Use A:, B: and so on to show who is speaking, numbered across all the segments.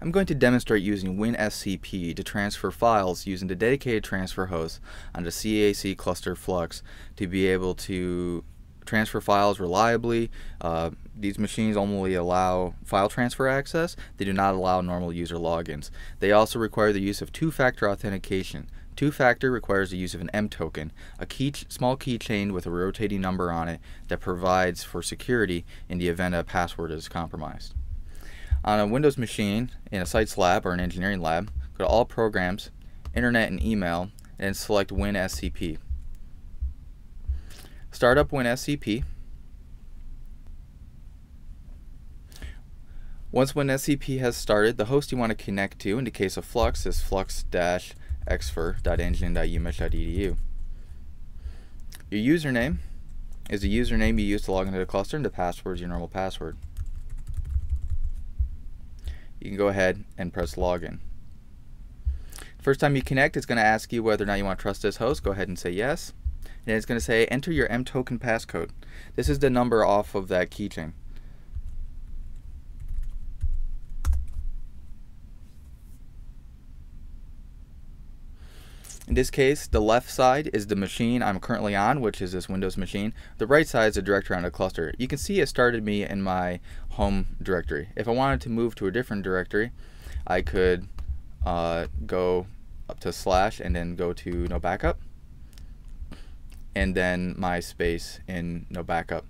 A: I'm going to demonstrate using WinSCP to transfer files using the dedicated transfer host on the CAC cluster Flux to be able to transfer files reliably. Uh, these machines only allow file transfer access. They do not allow normal user logins. They also require the use of two-factor authentication. Two-factor requires the use of an M token, a key small keychain with a rotating number on it that provides for security in the event a password is compromised. On a Windows machine, in a sites lab or an engineering lab, go to All Programs, Internet and Email, and select WinSCP. Start up WinSCP. Once WinSCP has started, the host you want to connect to, in the case of Flux, is flux-xfer.engin.umich.edu. Your username is the username you use to log into the cluster, and the password is your normal password you can go ahead and press login. First time you connect, it's going to ask you whether or not you want to trust this host. Go ahead and say yes. And it's going to say enter your M token passcode. This is the number off of that keychain. In this case, the left side is the machine I'm currently on, which is this Windows machine. The right side is the directory on the cluster. You can see it started me in my home directory. If I wanted to move to a different directory, I could uh, go up to slash and then go to no backup and then my space in no backup.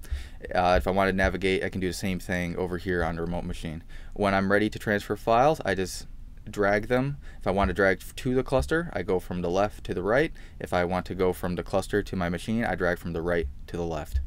A: Uh, if I want to navigate, I can do the same thing over here on the remote machine. When I'm ready to transfer files, I just drag them. If I want to drag to the cluster, I go from the left to the right. If I want to go from the cluster to my machine, I drag from the right to the left.